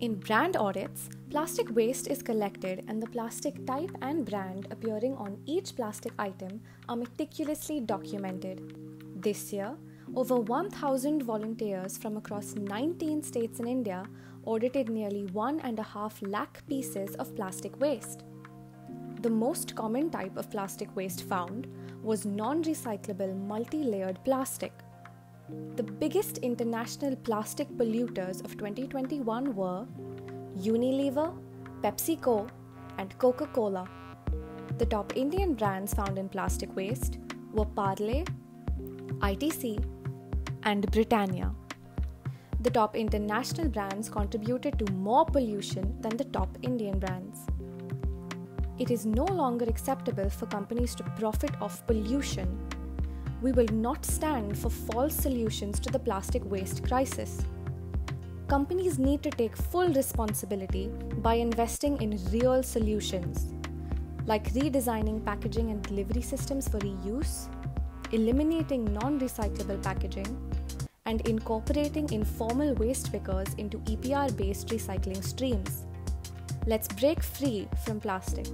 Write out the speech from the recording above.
In brand audits, plastic waste is collected and the plastic type and brand appearing on each plastic item are meticulously documented. This year, over 1,000 volunteers from across 19 states in India audited nearly 1.5 lakh pieces of plastic waste. The most common type of plastic waste found was non recyclable multi layered plastic. The biggest international plastic polluters of 2021 were Unilever, PepsiCo, and Coca Cola. The top Indian brands found in plastic waste were Parle, ITC, and Britannia. The top international brands contributed to more pollution than the top Indian brands. It is no longer acceptable for companies to profit off pollution. We will not stand for false solutions to the plastic waste crisis. Companies need to take full responsibility by investing in real solutions, like redesigning packaging and delivery systems for reuse, eliminating non recyclable packaging, and incorporating informal waste pickers into EPR based recycling streams. Let's break free from plastic.